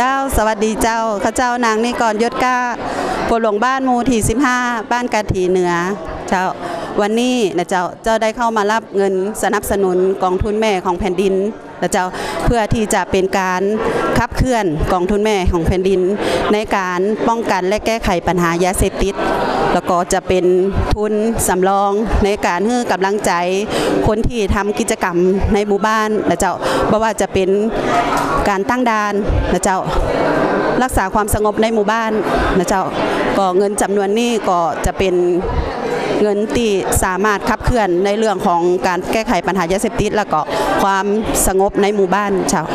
เจ้า สวัสดีเจ้า ข้าเจ้านางนี่ก่อนยศก้าปหลวงบ้านมูที่15 บ้านกะถีเหนือ เจ้า วันนี้นะเจ้า เจ้าได้เข้ามารับเงินสนับสนุนกองทุนแม่ของแผ่นดินนะเจ้า พื่อที่จะเป็นการขับเคลื่อนกองทุนแม่ของแผ่นดิน ในการป้องกันและแก้ไขปัญหายาเสพติด แล้วก็จะเป็นทุนสำรองในการให้กำลังใจคนที่ทำกิจกรรมในหมู่บ้านนะเจ้าบ่ว่าจะเป็นการตั้งด่านนะเจ้ารักษาความสงบในหมู่บ้านนะเจ้าก็เงินจำนวนนี้ก็จะเป็น เงินที่สามารถขับเคลื่อนในเรื่องของการแก้ไขปัญหายาเสพติด แล้วก็ความสงบในหมู่บ้านชาว